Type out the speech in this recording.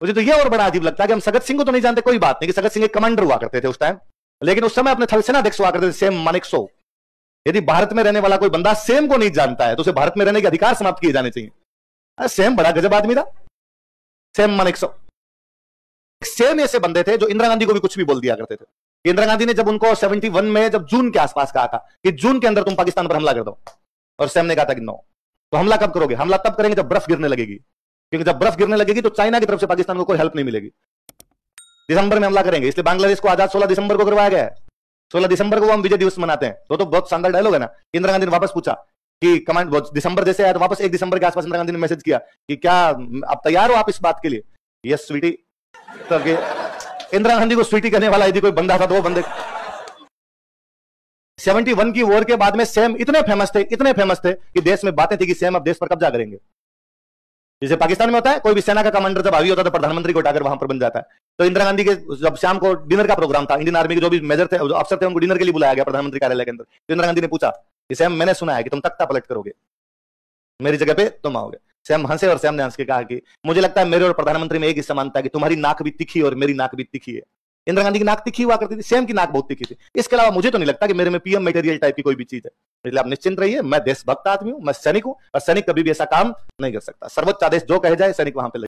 मुझे तो ये और बड़ा अजीब लगता है कि हम सगत सिंह को तो नहीं जानते, कोई बात नहीं, कि सगत सिंह एक कमांडर हुआ करते थे उस टाइम लेकिन उस समय अपने थल सेना अध्यक्ष हुआ करते थे सेम मानिक सो यदि भारत में रहने वाला कोई बंदा सेम को नहीं जानता है तो उसे भारत में रहने के अधिकार समाप्त किए जाने चाहिए। सेम बड़ा गजब आदमी था। सेम मानिक सो सेम ऐसे बंदे थे जो इंदिरा गांधी को भी कुछ भी बोल दिया करते थे। इंदिरा गांधी ने जब उनको 71 में, जब जून के आसपास कहा था कि जून के अंदर तुम पाकिस्तान पर हमला कर दो, और सैम ने कहा था कि नो तो हमला कब करोगे? हमला तब करेंगे जब बर्फ़ गिरने लगेगी। क्योंकि जब बर्फ़ गिरने लगेगी तो चाइना की तरफ़ से पाकिस्तान को कोई हेल्प नहीं मिलेगी। दिसंबर में हमला करेंगे इसलिए बांग्लादेश को आज़ाद सोलह दिसंबर को करवाया गया है। सोलह दिसंबर को हम विजय दिवस मनाते हैं। तो, तो बहुत शानदार डायलॉग है ना। इंदिरा गांधी ने वापस पूछा कि कमांड दिसंबर जैसे आया तो वापस एक दिसंबर के आसपास इंदिरा गांधी ने मैसेज किया कि क्या आप तैयार हो आप इस बात के लिए? यस स्वीटी तो इंदिरा गांधी को स्वीटी कहने वाला यदि कोई बंदा था तो वो बंदे 71 की वॉर के बाद में सेम इतने फ़ेमस थे इतने फ़ेमस थे कि देश में बातें थी कि सेम अब देश पर कब्जा करेंगे। जैसे पाकिस्तान में होता है, कोई भी सेना का कमांडर जब हावी होता है तो प्रधानमंत्री को उठाकर वहाँ पर बन जाता है। तो इंदिरा गांधी के जब शाम को डिनर का प्रोग्राम था इंडियन आर्मी के जो भी मेजर थे, जो अफसर थे, उनको डिनर के लिए बुलाया गया प्रधानमंत्री कार्यालय के अंदर। तो इंदिरा गांधी ने पूछा कि सैम मैंने सुना है कि तुम तख्ता पलट करोगे। मेरी जगह पे तुम आओगे। सैम हंसे और सैम ने हंस के कहा कि, मुझे लगता है मेरे और प्रधानमंत्री में एक ही समानता है कि तुम्हारी नाक भी तिखी और मेरी नाक भी तिखी है। इंदिरा गांधी की नाक तिखी हुआ करती थी, सेम की नाक बहुत तिखी थी। इसके अलावा मुझे तो नहीं लगता कि मेरे में पीएम मेटेरियल टाइप की कोई भी चीज़ है। इसलिए आप निश्चिंत रहिए, मैं देशभक्त आदमी हूँ, मैं सैनिक हूँ, और सैनिक कभी भी ऐसा काम नहीं कर सकता। सर्वोच्च आदेश जो कह जाए, सैनिक वहाँ पे